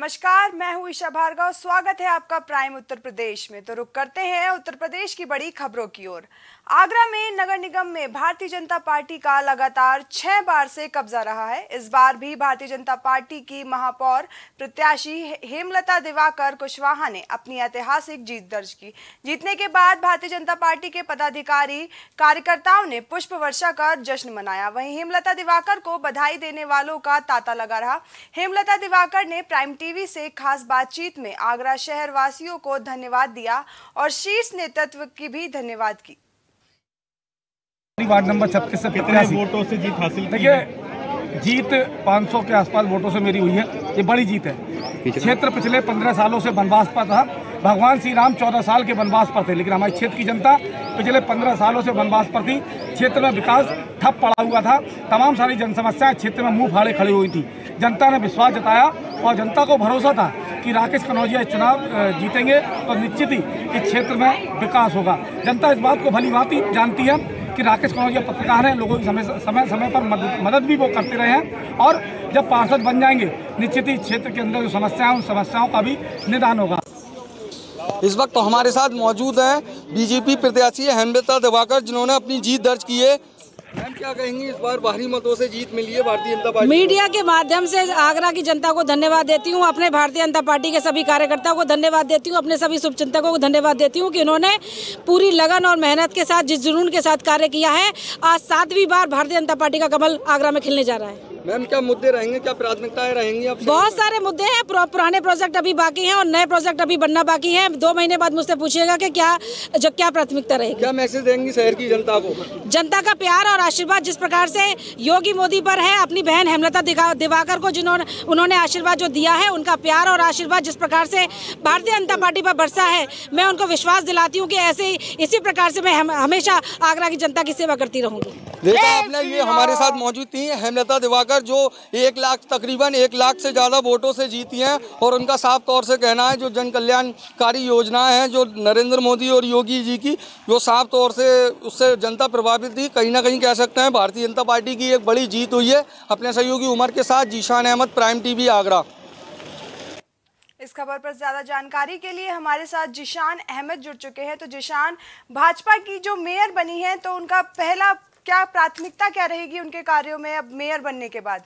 नमस्कार, मैं हूँ ईशा भार्गव स्वागत है आपका प्राइम उत्तर प्रदेश में। तो रुक करते हैं उत्तर प्रदेश की बड़ी खबरों की ओर। आगरा में नगर निगम में भारतीय जनता पार्टी का लगातार छह बार से कब्जा रहा है। इस बार भी भारतीय जनता पार्टी की महापौर प्रत्याशी हेमलता दिवाकर कुशवाहा ने अपनी ऐतिहासिक जीत दर्ज की। जीतने के बाद भारतीय जनता पार्टी के पदाधिकारी कार्यकर्ताओं ने पुष्प वर्षा कर जश्न मनाया। वहीं हेमलता दिवाकर को बधाई देने वालों का तांता लगा रहा। हेमलता दिवाकर ने प्राइम टीवी से खास बातचीत में आगरा शहर वासियों को धन्यवाद दिया और शीर्ष नेतृत्व की भी धन्यवाद की। वार्ड नंबर छत्तीस से कितने वोटों से जीत हासिल की है? देखिए जीत 500 के आसपास वोटों से मेरी हुई है। ये बड़ी जीत है। क्षेत्र पिछले 15 सालों से वनवास पर था। भगवान श्री राम 14 साल के वनवास पर थे लेकिन हमारे क्षेत्र की जनता पिछले 15 सालों से वनवास पर थी। क्षेत्र में विकास ठप पड़ा हुआ था। तमाम सारी जन समस्याएँ क्षेत्र में मुँह फाड़े खड़ी हुई थी। जनता ने विश्वास जताया और जनता को भरोसा था कि राकेश कनौजिया चुनाव जीतेंगे। तो निश्चित ही इस क्षेत्र में विकास होगा। जनता इस बात को भली भांति जानती है। कि राकेश कनौजिया पत्रकार हैं लोगों की समय समय समय पर मदद, मदद भी वो करते रहे हैं। और जब पार्षद बन जाएँगे निश्चित ही क्षेत्र के अंदर जो समस्याएँ उन समस्याओं का भी निदान होगा। इस वक्त तो हमारे साथ मौजूद हैं बीजेपी प्रत्याशी हेमलता दिवाकर जिन्होंने अपनी जीत दर्ज की है। मैम, क्या कहेंगे, इस बार बाहरी मतों से जीत मिली है भारतीय जनता पार्टी? मीडिया के माध्यम से आगरा की जनता को धन्यवाद देती हूँ, अपने भारतीय जनता पार्टी के सभी कार्यकर्ताओं को धन्यवाद देती हूँ, अपने सभी शुभचिंतकों को धन्यवाद देती हूँ कि उन्होंने पूरी लगन और मेहनत के साथ, जिस जुनून के साथ कार्य किया है, आज सातवीं बार भारतीय जनता पार्टी का कमल आगरा में खिलने जा रहा है। मैम क्या मुद्दे रहेंगे? क्या प्राथमिकताएँ रहेंगी अब बहुत सारे मुद्दे हैं। पुरा- पुराने प्रोजेक्ट अभी बाकी हैं और नए प्रोजेक्ट अभी बनना बाकी है। दो महीने बाद मुझसे पूछिएगा कि क्या जो क्या प्राथमिकता रहेगी। क्या मैसेज देंगी शहर की जनता को? जनता का प्यार और आशीर्वाद जिस प्रकार से योगी मोदी पर है अपनी बहन हेमलता दिवाकर को जिन्होंने उन्होंने आशीर्वाद जो दिया है उनका प्यार और आशीर्वाद जिस प्रकार से भारतीय जनता पार्टी पर बरसा है मैं उनको विश्वास दिलाती हूँ कि ऐसे ही इसी प्रकार से मैं हमेशा आगरा की जनता की सेवा करती रहूँगी। देखा आपने ये हमारे साथ मौजूद थी हेमलता दिवाकर जो एक लाख, तकरीबन एक लाख से ज़्यादा वोटों से जीती हैं और उनका साफ़ तौर से कहना है, जो जन कल्याणकारी योजनाएँ हैं, जो नरेंद्र मोदी और योगी जी की, जो साफ़ तौर से उससे जनता प्रभावित थी, कहीं ना कहीं कह सकते हैं भारतीय जनता पार्टी की एक बड़ी जीत हुई है। अपने सहयोगी उमर के साथ जीशान अहमद, प्राइम टीवी, आगरा। इस खबर पर ज़्यादा जानकारी के लिए हमारे साथ जिशान अहमद जुड़ चुके हैं। तो जिशान, भाजपा की जो मेयर बनी है तो उनका पहला क्या प्राथमिकता क्या रहेगी उनके कार्यों में अब मेयर बनने के बाद?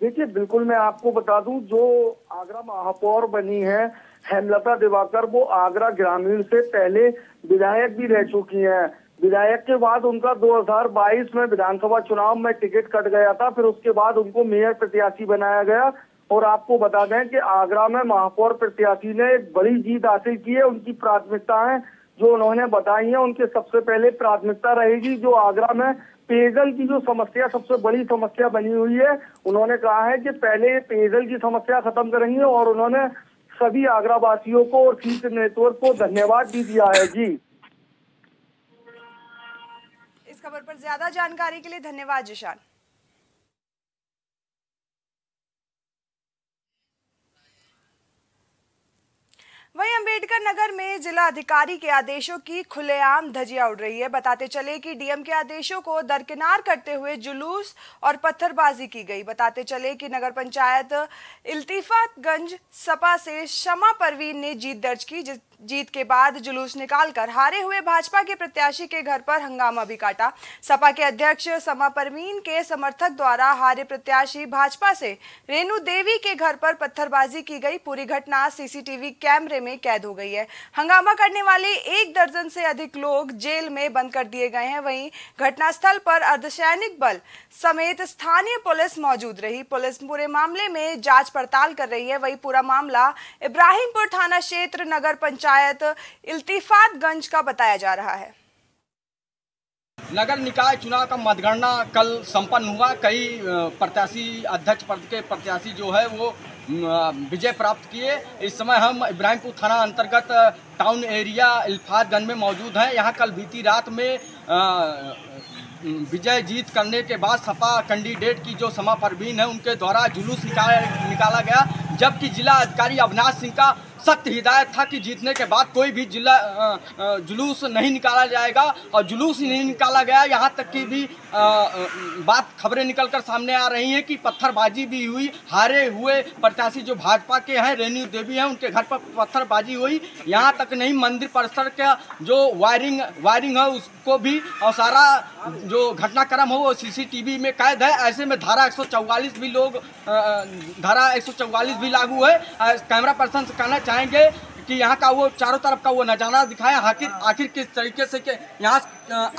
देखिए, बिल्कुल मैं आपको बता दूँ, जो आगरा महापौर बनी है, हेमलता दिवाकर, वो आगरा ग्रामीण से पहले विधायक भी रह चुकी हैं। विधायक के बाद उनका 2022 में विधानसभा चुनाव में टिकट कट गया था, फिर उसके बाद उनको मेयर प्रत्याशी बनाया गया। और आपको बता दें कि आगरा में महापौर प्रत्याशी ने एक बड़ी जीत हासिल की है, उनकी प्राथमिकताएँ जो उन्होंने बताई है, उनके सबसे पहले प्राथमिकता रहेगी जो आगरा में पेयजल की जो समस्या, सबसे बड़ी समस्या बनी हुई है। उन्होंने कहा है कि पहले पेयजल की समस्या खत्म करेंगे और उन्होंने सभी आगरा वासियों को और शीर्ष नेतृत्व को धन्यवाद भी दिया है। जी। इस खबर पर ज़्यादा जानकारी के लिए धन्यवाद, जिशान। वहीं अंबेडकर नगर में जिला अधिकारी के आदेशों की खुलेआम धजिया उड़ रही है। बताते चले कि डीएम के आदेशों को दरकिनार करते हुए जुलूस और पत्थरबाजी की गई। बताते चले कि नगर पंचायत इल्तिफातगंज सपा से शमा परवीन ने जीत दर्ज की, जिस जीत के बाद जुलूस निकालकर हारे हुए भाजपा के प्रत्याशी के घर पर हंगामा भी काटा। सपा के अध्यक्ष समा परवीन के समर्थक द्वारा हारे प्रत्याशी भाजपा से रेणु देवी के घर पर पत्थरबाजी की गई। पूरी घटना सीसीटीवी कैमरे में कैद हो गई है। हंगामा करने वाले एक दर्जन से अधिक लोग जेल में बंद कर दिए गए हैं। वहीं घटनास्थल पर अर्धसैनिक बल समेत स्थानीय पुलिस मौजूद रही। पुलिस पूरे मामले में जाँच पड़ताल कर रही है। वही पूरा मामला इब्राहिमपुर थाना क्षेत्र नगर पंचायत इल्तिफातगंज का बताया जा रहा है। नगर निकाय चुनाव का मतगणना कल संपन्न हुआ। कई प्रत्याशी, अध्यक्ष पद के प्रत्याशी जो है वो विजय प्राप्त किए। इस समय हम इब्राहिमपुर थाना अंतर्गत टाउन एरिया इल्फातगंज में मौजूद हैं। यहाँ कल बीती रात में विजय जीत करने के बाद सपा कैंडिडेट की जो समा परवीन है, उनके द्वारा जुलूस निकाला निकाला गया। जबकि जिला अधिकारी अविनाश सिंह का सख्त हिदायत था कि जीतने के बाद कोई भी जिला जुलूस नहीं निकाला जाएगा। और जुलूस ही नहीं निकाला गया, यहाँ तक कि भी बात खबरें निकलकर सामने आ रही हैं कि पत्थरबाजी भी हुई, हारे हुए प्रत्याशी जो भाजपा के हैं, रेणु देवी हैं, उनके घर पर पत्थरबाजी हुई। यहाँ तक नहीं, मंदिर परिसर का जो वायरिंग वायरिंग है, उसको भी, और सारा जो घटनाक्रम हो, वो सीसीटीवी में कैद है। ऐसे में धारा 144 भी लोग धारा 144 भी लागू है। कैमरा पर्सन से कहना चाहेंगे कि यहाँ का वो चारों तरफ़ का वो नज़ारा दिखाया आखिर आखिर किस तरीके से कि यहाँ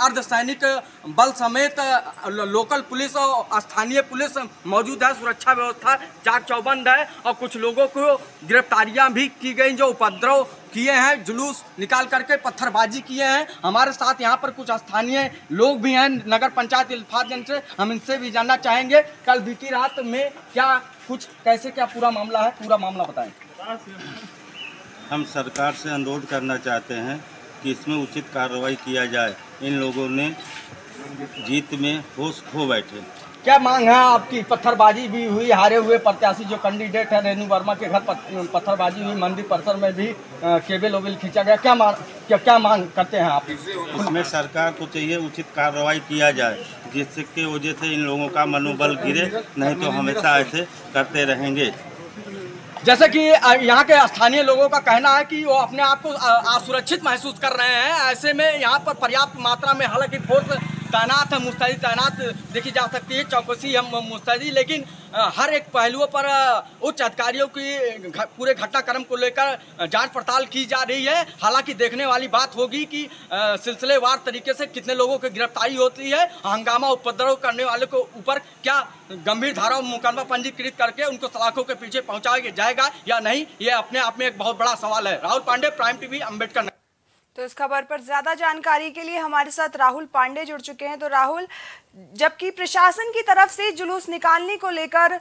अर्धसैनिक बल समेत लोकल पुलिस और स्थानीय पुलिस मौजूद है, सुरक्षा व्यवस्था चाक चौबंद है और कुछ लोगों को गिरफ्तारियाँ भी की गई, जो उपद्रव किए हैं, जुलूस निकाल करके पत्थरबाजी किए हैं। हमारे साथ यहाँ पर कुछ स्थानीय लोग भी हैं, नगर पंचायत इल्फातगंज से हम इनसे भी जानना चाहेंगे। कल बीती रात में क्या, कुछ, कैसे, क्या पूरा मामला है? पूरा मामला बताएँ। हम सरकार से अनुरोध करना चाहते हैं कि इसमें उचित कार्रवाई किया जाए। इन लोगों ने जीत में होश खो बैठे। क्या मांग है आपकी? पत्थरबाजी भी हुई हारे हुए प्रत्याशी जो कैंडिडेट है रेणु वर्मा के घर पत्थरबाजी हुई मंदिर परिसर में भी केबल ओबल खींचा गया। क्या मांग क्या क्या मांग करते हैं आप? इसमें सरकार को चाहिए उचित कार्रवाई किया जाए जिसके वजह से इन लोगों का मनोबल गिरे नहीं तो हमेशा ऐसे करते रहेंगे। जैसे कि यहाँ के स्थानीय लोगों का कहना है कि वो अपने आप को असुरक्षित महसूस कर रहे हैं। ऐसे में यहाँ पर पर्याप्त मात्रा में हालाँकि फोर्स तैनात है, मुस्तैदी तैनात देखी जा सकती है, चौकसी हम मुस्तैदी, लेकिन हर एक पहलुओं पर उच्च अधिकारियों की पूरे घटनाक्रम को लेकर जाँच पड़ताल की जा रही है हालाँकि देखने वाली बात होगी कि सिलसिलेवार तरीके से कितने लोगों की गिरफ्तारी होती है, हंगामा उपद्रव करने वाले को ऊपर क्या गंभीर धारा मुकदमा पंजीकृत करके उनको सलाखों के पीछे पहुँचाया जाएगा या नहीं, ये अपने आप में एक बहुत बड़ा सवाल है राहुल पांडे, प्राइम टीवी अंबेडकर। तो इस खबर पर ज़्यादा जानकारी के लिए हमारे साथ राहुल पांडे जुड़ चुके हैं। तो राहुल, जबकि प्रशासन की तरफ़ से जुलूस निकालने को लेकर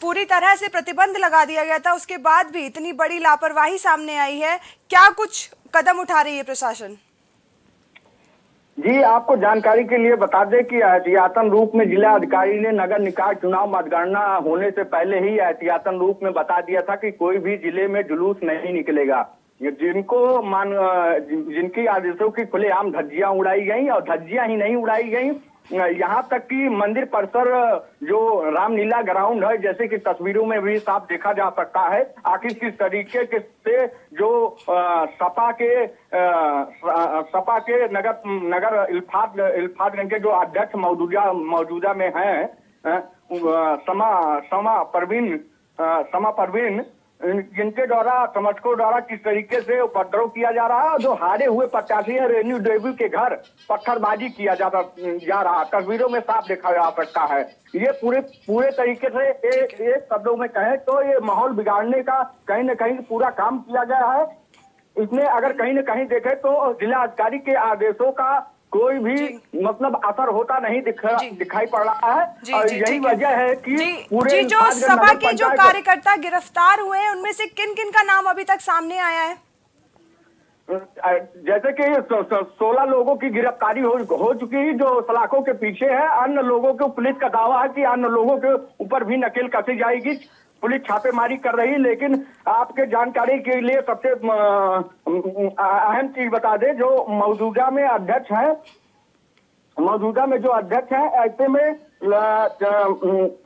पूरी तरह से प्रतिबंध लगा दिया गया था, उसके बाद भी इतनी बड़ी लापरवाही सामने आई है। क्या कुछ कदम उठा रही है प्रशासन? जी, आपको जानकारी के लिए बता दें कि एहतियातन रूप में जिला अधिकारी ने नगर निकाय चुनाव मतगणना होने से पहले ही एहतियातन रूप में बता दिया था कि कोई भी ज़िले में जुलूस नहीं निकलेगा। जिनको मान जिनकी आदेशों की खुलेआम धज्जियाँ उड़ाई गई और धज्जियाँ ही नहीं उड़ाई गई यहाँ तक कि मंदिर परिसर, जो रामलीला ग्राउंड है, जैसे कि तस्वीरों में भी साफ़ देखा जा सकता है, आखिर किस तरीके के से जो सपा के सपा के नगर नगर इल्फात इल्फातगंज के जो अध्यक्ष मौजूदा मौजूदा में हैं समा समा परवीन समा परवीन जिनके द्वारा समर्थकों द्वारा किस तरीके से उपद्रव किया जा रहा है जो हारे हुए प्रत्याशी है रेणु देवी के घर पत्थरबाजी किया जा, जा रहा तस्वीरों में साफ़ देखा जा सकता है। ये पूरे पूरे तरीके से एक शब्दों में कहें तो ये माहौल बिगाड़ने का कहीं न कहीं पूरा काम किया गया है। इसमें अगर कहीं न कहीं देखें तो जिला अधिकारी के आदेशों का कोई भी मतलब असर होता नहीं दिख दिखाई पड़ रहा है। जी और जी यही वजह है कि जी पूरे जी जो नगर के जो कार्यकर्ता गिरफ़्तार हुए हैं उनमें से किन किन का नाम अभी तक सामने आया है? जैसे कि सोलह लोगों की गिरफ्तारी हो हो चुकी है जो सलाखों के पीछे है। अन्य लोगों को पुलिस का दावा है कि अन्य लोगों के ऊपर भी नकेल कसी जाएगी। पुलिस छापेमारी कर रही लेकिन आपके जानकारी के लिए सबसे अहम चीज़ बता दें जो मौजूदा में अध्यक्ष हैं मौजूदा में जो अध्यक्ष हैं ऐसे में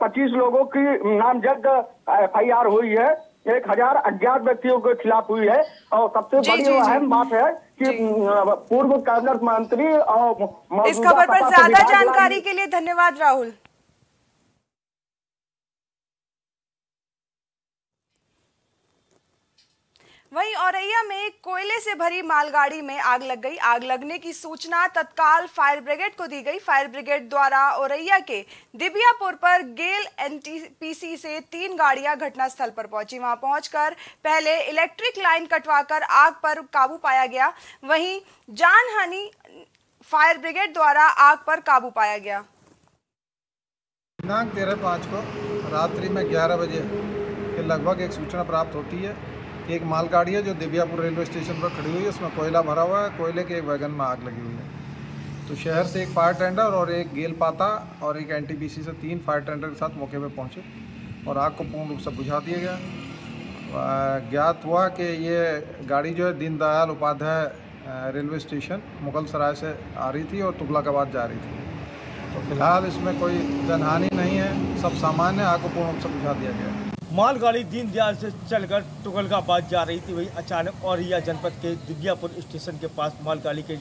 पच्चीस लोगों की नामजद एफ़ आई आर हुई है एक हज़ार अज्ञात व्यक्तियों के खिलाफ हुई है और सबसे बड़ी। अहम बात है कि पूर्व कैबिनेट मंत्री और इस खबर पर ज़्यादा जानकारी के लिए धन्यवाद राहुल वहीं औरैया में कोयले से भरी मालगाड़ी में आग लग गई। आग लगने की सूचना तत्काल फायर ब्रिगेड को दी गई। फायर ब्रिगेड द्वारा औरैया के दिबियापुर पर गेल एनटीपीसी से तीन गाड़ियाँ घटनास्थल पर पहुँची। वहाँ पहुंचकर पहले इलेक्ट्रिक लाइन कटवाकर आग पर काबू पाया गया। वहीं जानहानि फायर ब्रिगेड द्वारा आग पर काबू पाया गया। दिनांक तेरह पाँच को रात्रि में ग्यारह बजे के लगभग एक सूचना प्राप्त होती है। एक मालगाड़ी है जो दिव्यापुर रेलवे स्टेशन पर खड़ी हुई है। उसमें कोयला भरा हुआ है। कोयले के एक वैगन में आग लगी हुई है। तो शहर से एक फायर टेंडर और एक गेल पाता और एक एनटीपीसी से तीन फायर टेंडर के साथ मौके पर पहुँचे और आग को पूर्ण रूप से बुझा दिया गया। ज्ञात हुआ कि ये गाड़ी जो है, दीनदयाल उपाध्याय रेलवे स्टेशन मुगल सराय से आ रही थी और तुगलकाबाद जा रही थी। तो फ़िलहाल इसमें कोई जनहानि नहीं है। सब सामान्य आग को पूर्ण रूप से बुझा दिया गया मालगाड़ी दीनदयाल से चलकर तुगलकाबाद जा रही थी। वही अचानक औरिया जनपद के दिव्यापुर स्टेशन के पास मालगाड़ी के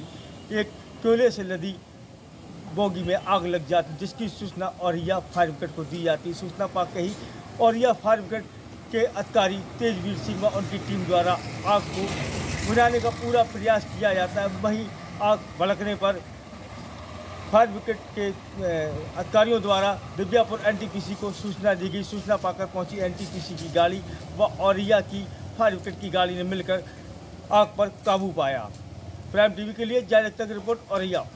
एक कोयले से लदी बोगी में आग लग जाती, जिसकी सूचना औरिया फायर ब्रिगेड को दी जाती। सूचना पा के ही औरिया फायर ब्रिगेड के अधिकारी तेजवीर सिंह व उनकी टीम द्वारा आग को बुझाने का पूरा प्रयास किया जाता है। वहीं आग भड़कने पर फायर ब्रिगेड के अधिकारियों द्वारा दिव्यापुर एनटीपीसी को सूचना दी गई। सूचना पाकर पहुँची एनटीपीसी की गाड़ी व औरिया की फायर ब्रिगेड की गाड़ी ने मिलकर आग पर काबू पाया। प्राइम टीवी के लिए जायद तक रिपोर्ट, औरिया।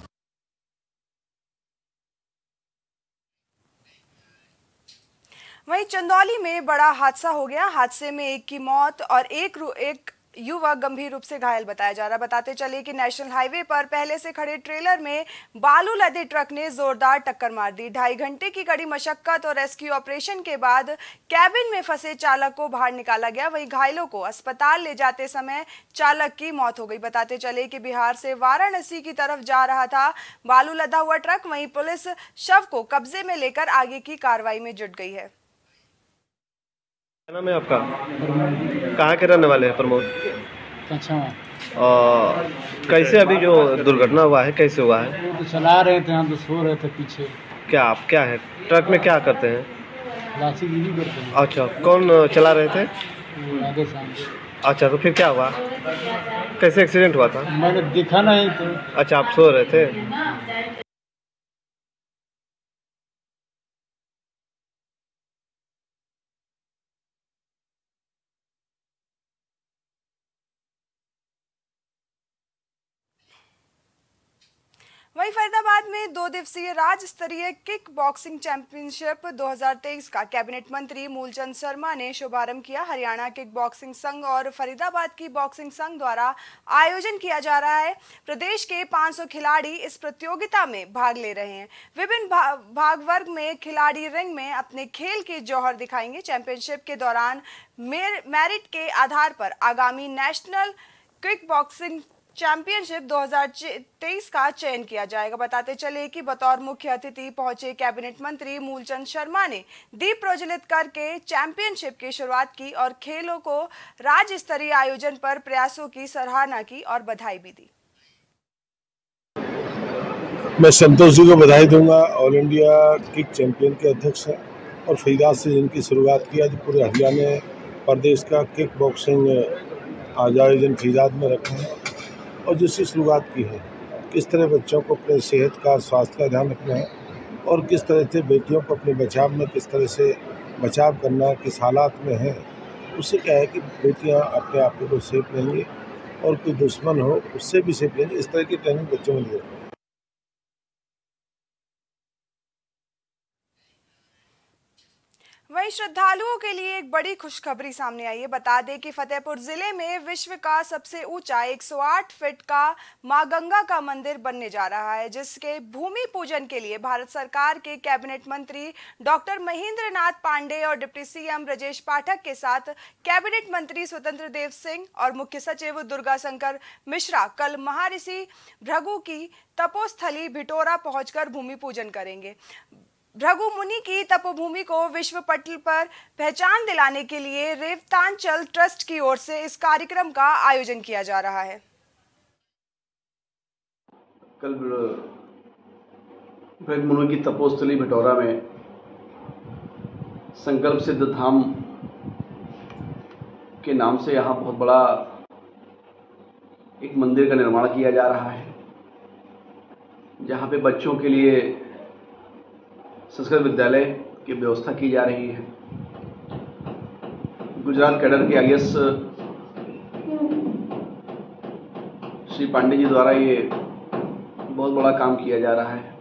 वहीं चंदौली में बड़ा हादसा हो गया। हादसे में एक की मौत और एक एक युवक गंभीर रूप से घायल बताया जा रहा बताते चले कि नेशनल हाईवे पर पहले से खड़े ट्रेलर में बालू लदे ट्रक ने जोरदार टक्कर मार दी। ढाई घंटे की कड़ी मशक्कत और रेस्क्यू ऑपरेशन के बाद कैबिन में फंसे चालक को बाहर निकाला गया। वहीं घायलों को अस्पताल ले जाते समय चालक की मौत हो गई। बताते चले कि बिहार से वाराणसी की तरफ़ जा रहा था बालू लदा हुआ ट्रक। वहीं पुलिस शव को कब्जे में लेकर आगे की कार्रवाई में जुट गई है। क्या नाम है आपका? कहाँ के रहने वाले हैं प्रमोद? अच्छा। और कैसे अभी जो दुर्घटना हुआ है कैसे हुआ है? तो चला रहे थे हम तो सो रहे थे पीछे। क्या आप क्या है? ट्रक में क्या करते हैं? करते हैं। अच्छा कौन चला रहे थे? अच्छा तो फिर क्या हुआ? कैसे एक्सीडेंट हुआ था? मैंने देखा नहीं तो। अच्छा आप सो रहे थे? वहीं फरीदाबाद में दो दिवसीय राज्य स्तरीय किक बॉक्सिंग चैंपियनशिप 2023 का कैबिनेट मंत्री मूलचंद शर्मा ने शुभारंभ किया। हरियाणा किक बॉक्सिंग संघ और फरीदाबाद की बॉक्सिंग संघ द्वारा आयोजन किया जा रहा है। प्रदेश के 500 खिलाड़ी इस प्रतियोगिता में भाग ले रहे हैं। विभिन्न भा, भाग वर्ग में खिलाड़ी रिंग में अपने खेल के जौहर दिखाएँगे। चैंपियनशिप के दौरान मेरिट के आधार पर आगामी नेशनल क्विक बॉक्सिंग चैंपियनशिप 2023 का चयन किया जाएगा। बताते चले कि बतौर मुख्य अतिथि पहुँचे कैबिनेट मंत्री मूलचंद शर्मा ने। दीप प्रज्वलित करके चैंपियनशिप की शुरुआत की और खेलों को राज्य स्तरीय आयोजन पर प्रयासों की सराहना की और बधाई भी दी। मैं संतोष जी को बधाई दूँगा। ऑल इंडिया किक चैंपियन के अध्यक्ष हैं और फरीदाबाद से जिनकी शुरुआत की आज पूरे हरियाणा, प्रदेश का किक बॉक्सिंग आज आयोजन फरीदाबाद में रखा है। और जिसकी शुरुआत की है, किस तरह बच्चों को अपने सेहत का, स्वास्थ्य का ध्यान रखना है और किस तरह से बेटियों को अपने बचाव में, किस तरह से बचाव करना है किस हालात में है उससे क्या है कि बेटियाँ अपने आप को सेफ़ रहेंगी और कोई दुश्मन हो, उससे भी सेफ़ रहेंगे। इस तरह की ट्रेनिंग बच्चों में दी वहीं श्रद्धालुओं के लिए एक बड़ी खुशखबरी सामने आई है। बता दें कि फतेहपुर ज़िले में विश्व का सबसे ऊँचा 108 फीट का माँ गंगा का मंदिर बनने जा रहा है, जिसके भूमि पूजन के लिए भारत सरकार के कैबिनेट मंत्री डॉक्टर महेंद्र नाथ पांडे और डिप्टी सीएम ब्रजेश पाठक के साथ कैबिनेट मंत्री स्वतंत्र देव सिंह और मुख्य सचिव दुर्गा शंकर मिश्रा कल महारिषि भ्रगु की तपोस्थली भिटोरा पहुंचकर भूमि पूजन करेंगे। भृगु मुनि की तपोभूमि को विश्व पटल पर पहचान दिलाने के लिए रेवतांचल ट्रस्ट की ओर से इस कार्यक्रम का आयोजन किया जा रहा है। कल मुनि की तपोस्थली भिटौरा में संकल्प सिद्ध धाम के नाम से यहाँ बहुत बड़ा एक मंदिर का निर्माण किया जा रहा है, जहाँ पे बच्चों के लिए संस्कृत विद्यालय की व्यवस्था की जा रही है। गुजरात कैडर के आई श्री पांडे जी द्वारा ये बहुत बड़ा काम किया जा रहा है।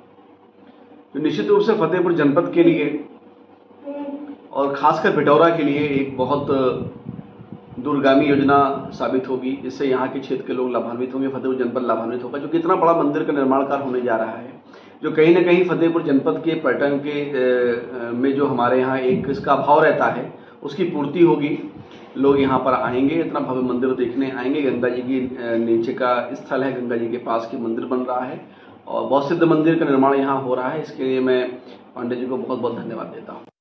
तो निश्चित रूप से फतेहपुर जनपद के लिए और खासकर पिटौरा के लिए एक बहुत दूरगामी योजना साबित होगी, इससे यहाँ के क्षेत्र के लोग लाभान्वित होंगे, फतेहपुर जनपद लाभान्वित होगा, जो कितना बड़ा मंदिर का निर्माण कार्य होने जा रहा है। जो कहीं ना कहीं फतेहपुर जनपद के पर्यटन के में जो हमारे यहाँ एक इसका भाव रहता है, उसकी पूर्ति होगी। लोग यहाँ पर आएँगे, इतना भव्य मंदिर देखने आएँगे। गंगा जी की नीचे का स्थल है, गंगा जी के पास के मंदिर बन रहा है। और बहुत सिद्ध मंदिर का निर्माण यहाँ हो रहा है। इसके लिए मैं पांडे जी को बहुत बहुत धन्यवाद देता हूँ।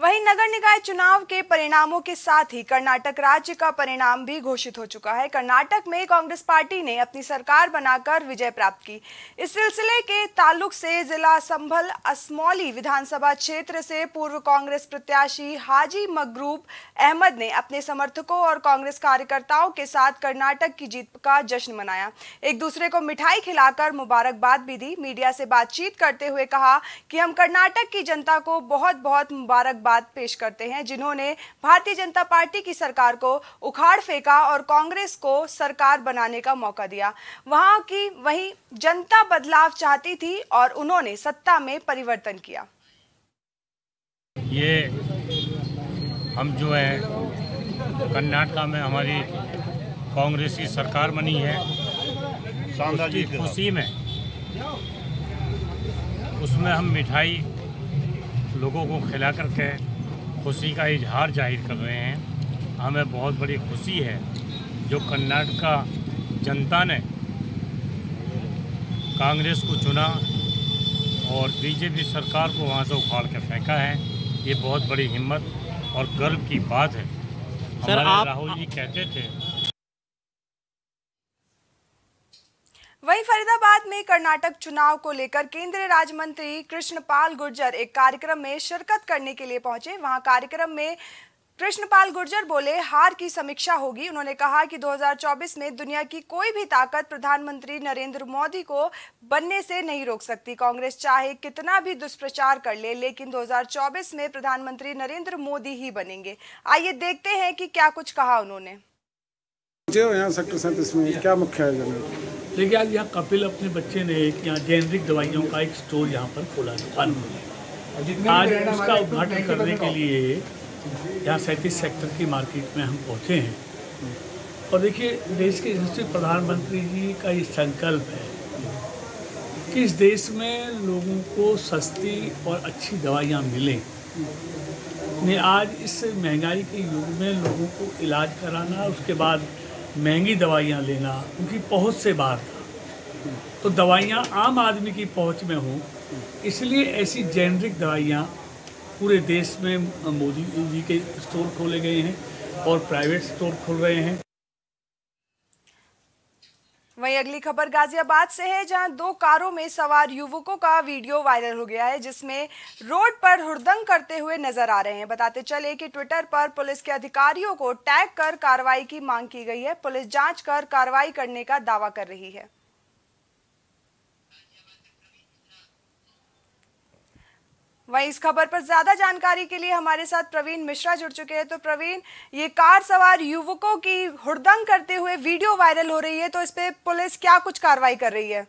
वहीं नगर निकाय चुनाव के परिणामों के साथ ही कर्नाटक राज्य का परिणाम भी घोषित हो चुका है। कर्नाटक में कांग्रेस पार्टी ने अपनी सरकार बनाकर विजय प्राप्त की। इस सिलसिले के ताल्लुक से जिला संभल असमौली विधानसभा क्षेत्र से पूर्व कांग्रेस प्रत्याशी हाजी मगरूब अहमद ने अपने समर्थकों और कांग्रेस कार्यकर्ताओं के साथ कर्नाटक की जीत का जश्न मनाया। एक दूसरे को मिठाई खिलाकर मुबारकबाद भी दी। मीडिया से बातचीत करते हुए कहा कि हम कर्नाटक की जनता को बहुत बहुत मुबारकबाद पेश करते हैं जिन्होंने भारतीय जनता पार्टी की सरकार को उखाड़ फेंका और कांग्रेस को सरकार बनाने का मौका दिया। वहाँ की वही जनता बदलाव चाहती थी और उन्होंने सत्ता में परिवर्तन किया। ये हम जो है कर्नाटका में हमारी कांग्रेस की सरकार बनी है उसकी खुशी में उसमें हम मिठाई लोगों को खिला करके खुशी का इजहार ज़ाहिर कर रहे हैं। हमें बहुत बड़ी खुशी है जो कर्नाटका जनता ने कांग्रेस को चुना और बीजेपी सरकार को वहाँ से उखाड़ के फेंका है। ये बहुत बड़ी हिम्मत और गर्व की बात है। सर, आप- राहुल जी कहते थे वहीं फरीदाबाद में कर्नाटक चुनाव को लेकर केंद्रीय राज्य मंत्री कृष्णपाल गुर्जर एक कार्यक्रम में शिरकत करने के लिए पहुँचे। वहाँ कार्यक्रम में कृष्णपाल गुर्जर बोले, हार की समीक्षा होगी। उन्होंने कहा कि 2024 में दुनिया की कोई भी ताकत प्रधानमंत्री नरेंद्र मोदी को बनने से नहीं रोक सकती। कांग्रेस चाहे कितना भी दुष्प्रचार कर ले, लेकिन 2024 में प्रधानमंत्री नरेंद्र मोदी ही बनेंगे। आइए देखते हैं कि क्या कुछ कहा उन्होंने। जो यहाँ सेक्टर सैंतीस में? क्या मुख्य आयोजन है देखिए आज यहाँ कपिल अपने बच्चे ने एक यहाँ जेनरिक दवाइयों का एक स्टोर यहाँ पर खोला दुकान खोला आज उसका उद्घाटन करने के लिए यहाँ सैंतीस सेक्टर की मार्केट में हम पहुँचे हैं। और देखिए देश के यशस्वी प्रधानमंत्री जी का ये संकल्प है कि इस देश में लोगों को सस्ती और अच्छी दवाइयाँ मिलें। ने आज इस महँगाई के युग में लोगों को इलाज कराना उसके बाद महँगी दवाइयाँ लेना उनकी पहुँच से बाहर था। तो दवाइयाँ आम आदमी की पहुँच में हों, इसलिए ऐसी जेनरिक दवाइयाँ पूरे देश में मोदी जी के स्टोर खोले गए हैं और प्राइवेट स्टोर खोल रहे हैं। वहीं अगली खबर गाजियाबाद से है, जहाँ दो कारों में सवार युवकों का वीडियो वायरल हो गया है, जिसमें रोड पर हुरदंग करते हुए नज़र आ रहे हैं। बताते चले कि ट्विटर पर पुलिस के अधिकारियों को टैग कर कार्रवाई की मांग की गई है। पुलिस जाँच कर कार्रवाई करने का दावा कर रही है। वहीं इस खबर पर ज़्यादा जानकारी के लिए हमारे साथ प्रवीण मिश्रा जुड़ चुके हैं। तो प्रवीण, ये कार सवार युवकों की हुड़दंग करते हुए वीडियो वायरल हो रही है तो इस पे पुलिस क्या कुछ कार्रवाई कर रही है?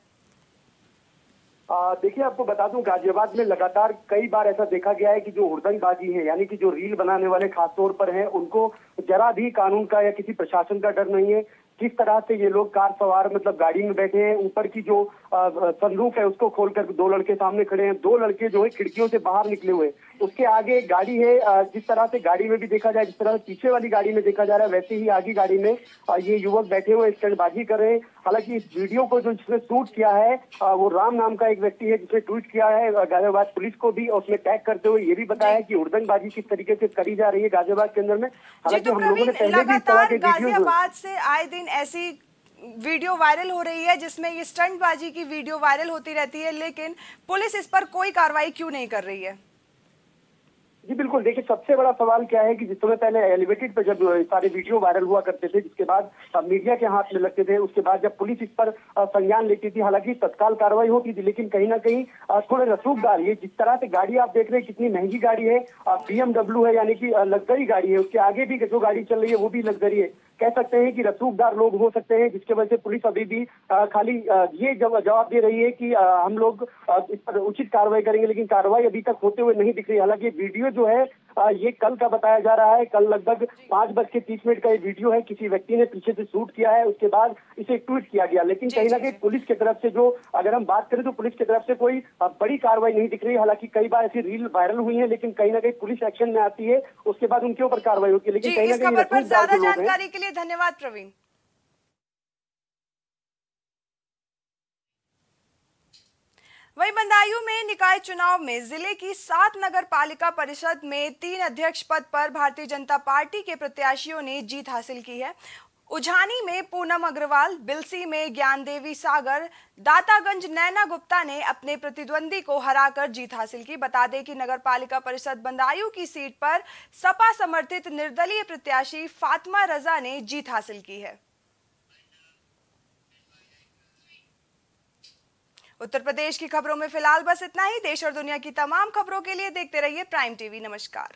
देखिए, आपको बता दूँ, गाजियाबाद में लगातार कई बार ऐसा देखा गया है कि जो हुड़दंगबाजी है, यानी कि जो रील बनाने वाले खासतौर पर हैं, उनको जरा भी कानून का या किसी प्रशासन का डर नहीं है। किस तरह से ये लोग कार सवार मतलब गाड़ी में बैठे हैं, ऊपर की जो संदूक है उसको खोलकर दो लड़के सामने खड़े हैं। दो लड़के जो है, खिड़कियों से बाहर निकले हुए उसके आगे एक गाड़ी है जिस तरह से गाड़ी में भी देखा जाए जिस तरह से पीछे वाली गाड़ी में देखा जा रहा है वैसे ही आगे गाड़ी में ये युवक बैठे हुए स्टंटबाजी कर रहे हैं। हालाँकि इस वीडियो को जो जिसने शूट किया है वो राम नाम का एक व्यक्ति है जिसने ट्वीट किया है गाजियाबाद पुलिस को भी और उसमें टैग करते हुए ये भी बताया है कि हुड़दंगबाजी किस तरीके से करी जा रही है गाजियाबाद के अंदर में। हालाँकि हम लोगों ने पहले भी इस तरह के वीडियो गाजियाबाद से आए दिन ऐसी वीडियो वायरल हो रही है जिसमें ये स्टंटबाजी की वीडियो वायरल होती रहती है लेकिन पुलिस इस पर कोई कार्रवाई क्यों नहीं कर रही है? जी, बिल्कुल। देखिए, सबसे बड़ा सवाल क्या है कि जिस समय पहले एलिवेटेड पर जब सारे वीडियो वायरल हुआ करते थे, जिसके बाद मीडिया के हाथ में लगते थे, उसके बाद जब पुलिस इस पर संज्ञान लेती थी, हालाँकि तत्काल कार्रवाई होती थी, लेकिन कहीं ना कहीं थोड़े रसूखदार ये जिस तरह से गाड़ी आप देख रहे हैं, कितनी महँगी गाड़ी है बीएमडब्ल्यू है, यानी कि लग्जरी गाड़ी है, उसके आगे भी जो गाड़ी चल रही है, वो भी लग्जरी है। कह सकते हैं कि रसूखदार लोग हो सकते हैं, जिसके वजह से पुलिस अभी भी खाली ये जवाब दे रही है कि हम लोग इस पर उचित कार्रवाई करेंगे, लेकिन कार्रवाई अभी तक होते हुए नहीं दिख रही। हालाँकि वीडियो जो है ये कल का बताया जा रहा है। कल लगभग पाँच बज के तीस मिनट का ये वीडियो है। किसी व्यक्ति ने पीछे से शूट किया है उसके बाद इसे ट्वीट किया गया। लेकिन कहीं ना कहीं पुलिस की तरफ़ से जो अगर हम बात करें तो पुलिस की तरफ़ से कोई बड़ी कार्रवाई नहीं दिख रही। हालाँकि कई बार ऐसी रील वायरल हुई है लेकिन कहीं ना कहीं पुलिस एक्शन में आती है। उसके बाद उनके ऊपर कार्रवाई होती है। लेकिन कहीं ना कहीं ज़्यादा जानकारी के लिए धन्यवाद प्रवीण। वहीं बंदायूं में निकाय चुनाव में ज़िले की सात नगर पालिका परिषद में तीन अध्यक्ष पद पर भारतीय जनता पार्टी के प्रत्याशियों ने जीत हासिल की है। उझानी में पूनम अग्रवाल, बिलसी में ज्ञान देवी सागर, दातागंज नैना गुप्ता ने अपने प्रतिद्वंदी को हराकर जीत हासिल की। बता दें कि नगर पालिका परिषद बंदायूं की सीट पर सपा समर्थित निर्दलीय प्रत्याशी फातिमा रजा ने जीत हासिल की है। उत्तर प्रदेश की खबरों में फ़िलहाल बस इतना ही। देश और दुनिया की तमाम खबरों के लिए देखते रहिए प्राइम टीवी नमस्कार।